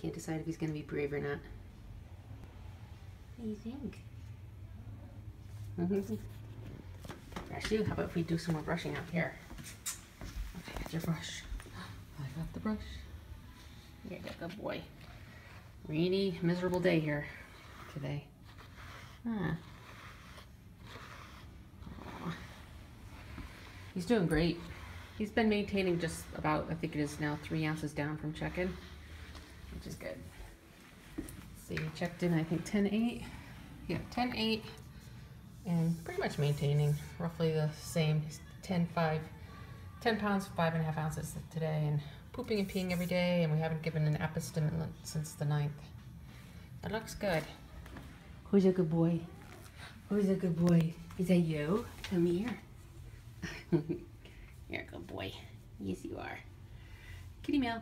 Can't decide if he's gonna be brave or not. What do you think? Mm-hmm. Brush you? How about if we do some more brushing out here? Okay, get your brush. I got the brush. Here, good boy. Rainy, miserable day here today. Aw. He's doing great. He's been maintaining just about, I think it is now three ounces down from check-in, which is good. Let's see, checked in, I think 10.8. Yeah, 10.8 and pretty much maintaining roughly the same. 10 5 10 pounds five and a half ounces today and pooping and peeing every day and we haven't given an epistimulant since the 9th it looks good. Who's a good boy? Who's a good boy? Is that you? Come here. You're a good boy. Yes you are. Kitty meow